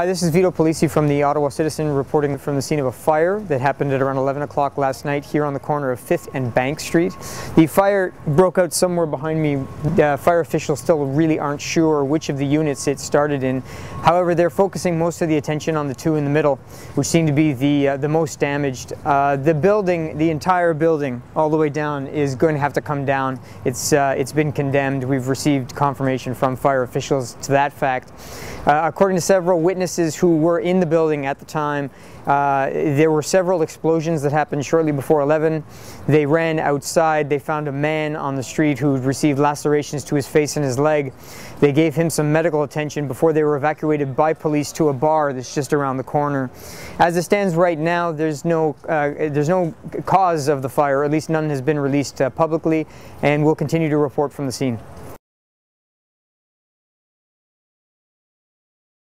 Hi, this is Vito Pilieci from the Ottawa Citizen reporting from the scene of a fire that happened at around 11 o'clock last night here on the corner of 5th and Bank Street. The fire broke out somewhere behind me. Uh, fire officials still really aren't sure which of the units it started in. However, they're focusing most of the attention on the two in the middle, which seem to be the, uh, the most damaged. Uh, the building, the entire building, all the way down, is going to have to come down. It's, uh, it's been condemned. We've received confirmation from fire officials to that fact. Uh, according to several witnesses, witnesses who were in the building at the time. Uh, there were several explosions that happened shortly before 11. They ran outside. They found a man on the street who received lacerations to his face and his leg. They gave him some medical attention before they were evacuated by police to a bar that's just around the corner. As it stands right now, there's no, uh, there's no cause of the fire, at least none has been released uh, publicly, and we'll continue to report from the scene.